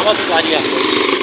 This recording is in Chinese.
나가지 도.